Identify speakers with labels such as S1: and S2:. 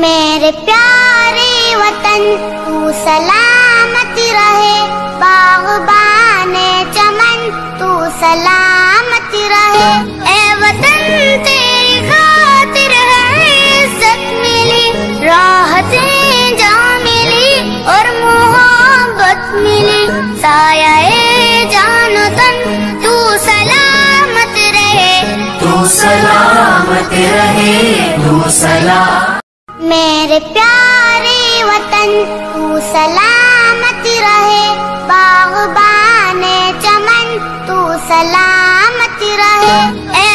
S1: मेरे प्यारे वतन, तू सलामत रहे। बागबाने चमन, तू सलामत रहे। ए वतन, तेरी खातिर है इज़्ज़त मिली। राहतें जा मिली और मोहब्बत मिली। साया ए जान तन तू सलामत रहे।
S2: तू सलामत रहे, तू सलाम
S1: मेरे प्यारे वतन तू सलामत रहे। बागबाने चमन तू सलामत रहे।